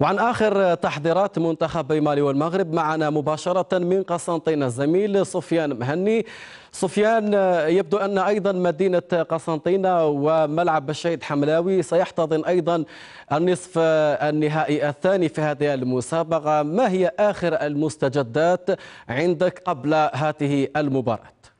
وعن آخر تحضيرات منتخب مالي والمغرب معنا مباشرة من قسنطينة الزميل سفيان مهني. سفيان يبدو أن أيضا مدينة قسنطينة وملعب الشهيد حملاوي سيحتضن أيضا النصف النهائي الثاني في هذه المسابقة. ما هي آخر المستجدات عندك قبل هذه المباراة؟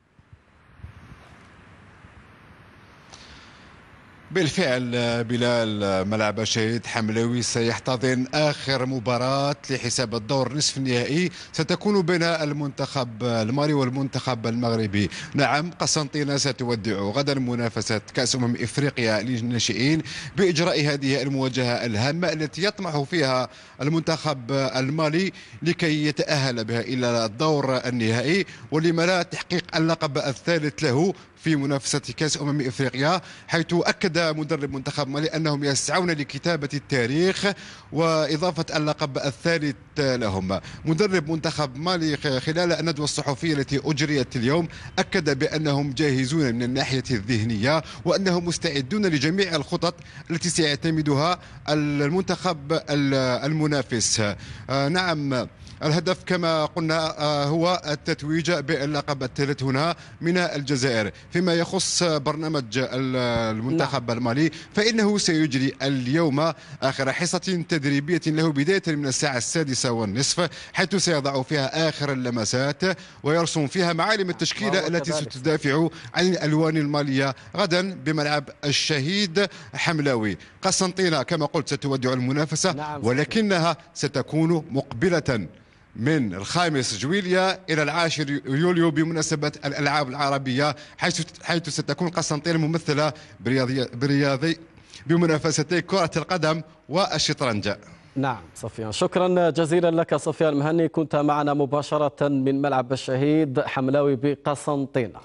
بالفعل بلال ملعب الشهيد حملوي سيحتضن آخر مباراة لحساب الدور نصف النهائي. ستكون بين المنتخب المالي والمنتخب المغربي. نعم قسنطينة ستودع غدا منافسة كأس أمم إفريقيا للناشئين بإجراء هذه المواجهة الهامة التي يطمح فيها المنتخب المالي لكي يتأهل بها إلى الدور النهائي. ولما لا تحقيق اللقب الثالث له في منافسة كأس أمم إفريقيا حيث أكد مدرب منتخب مالي أنهم يسعون لكتابة التاريخ وإضافة اللقب الثالث لهم. مدرب منتخب مالي خلال الندوة الصحفية التي أجريت اليوم أكد بأنهم جاهزون من الناحية الذهنية وأنهم مستعدون لجميع الخطط التي سيعتمدها المنتخب المنافس. آه، نعم الهدف كما قلنا آه، هو التتويج باللقب الثالث هنا من الجزائر. فيما يخص برنامج المنتخب نعم. المالي فإنه سيجري اليوم آخر حصة تدريبية له بداية من الساعة السادسة والنصف حيث سيضع فيها آخر اللمسات ويرسم فيها معالم التشكيلة التي ستدافع عن الألوان المالية غدا بملعب الشهيد حملاوي. قسنطينة كما قلت ستودع المنافسة نعم ولكنها ستكون مقبلة. من الخامس جويليا إلى العاشر يوليو بمناسبة الألعاب العربية حيث حيث ستكون قسنطينة ممثلة برياضي, برياضي بمنافستي كرة القدم والشطرنج. نعم سفيان شكرا جزيلا لك سفيان مهني كنت معنا مباشرة من ملعب الشهيد حملاوي بقسنطينة.